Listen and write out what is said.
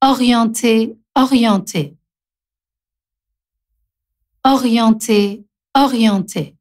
orienter, orienter. Orienter, orienter.